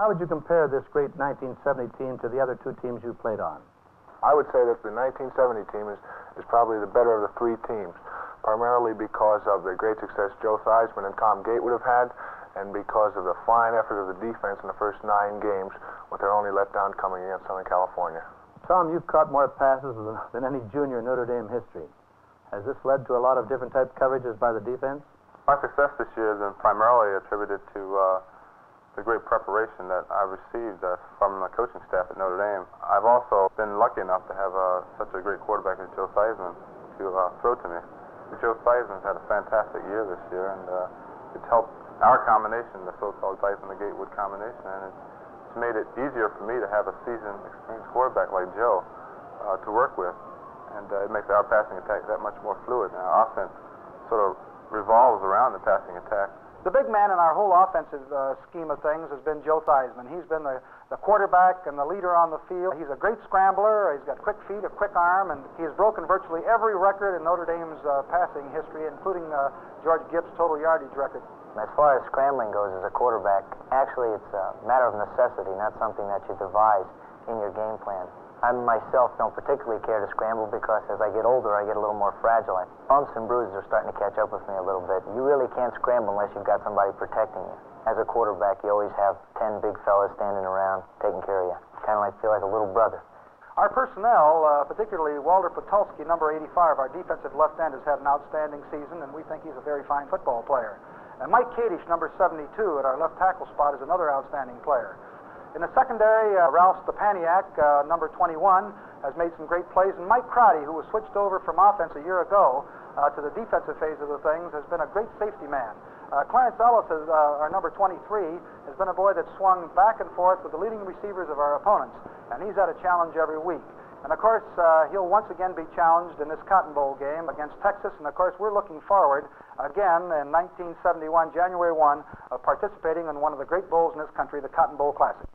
How would you compare this great 1970 team to the other two teams you played on? I would say that the 1970 team is, is probably the better of the three teams, primarily because of the great success Joe Theismann and Tom Gatewood have had, and because of the fine effort of the defense in the first nine games, with their only letdown coming against Southern California. Tom, you've caught more passes than, than any junior in Notre Dame history. Has this led to a lot of different type coverages by the defense? My success this year has been primarily attributed to uh, the great preparation that I've received uh, from the coaching staff at Notre Dame. I've also been lucky enough to have uh, such a great quarterback as Joe Theismann to uh, throw to me. Joe Theismann's had a fantastic year this year, and uh, it's helped our combination, the so-called Theismann Gatewood combination, and it's, made it easier for me to have a seasoned, experienced quarterback like Joe uh, to work with, and uh, it makes our passing attack that much more fluid. And our offense sort of revolves around the passing attack. The big man in our whole offensive uh, scheme of things has been Joe Theismann. He's been the, the quarterback and the leader on the field. He's a great scrambler. He's got quick feet, a quick arm, and he has broken virtually every record in Notre Dame's uh, passing history, including uh, George Gipp's total yardage record. As far as scrambling goes as a quarterback, actually it's a matter of necessity, not something that you devise in your game plan. I myself don't particularly care to scramble because as I get older, I get a little more fragile. Bumps and bruises are starting to catch up with me a little bit. You really can't scramble unless you've got somebody protecting you. As a quarterback, you always have 10 big fellas standing around taking care of you. Kind of like feel like a little brother. Our personnel, uh, particularly Walter Patulski, number 85, our defensive left end, has had an outstanding season, and we think he's a very fine football player. And Mike Kadish, number 72, at our left tackle spot, is another outstanding player. In the secondary, uh, Ralph Stepaniak, uh, number 21, has made some great plays. And Mike Crotty, who was switched over from offense a year ago uh, to the defensive phase of the things, has been a great safety man. Uh, Clarence Ellis, is, uh, our number 23, has been a boy that swung back and forth with the leading receivers of our opponents. And he's had a challenge every week. And of course, uh, he'll once again be challenged in this Cotton Bowl game against Texas. And of course, we're looking forward again in 1971, January 1, of participating in one of the great bowls in this country, the Cotton Bowl Classic.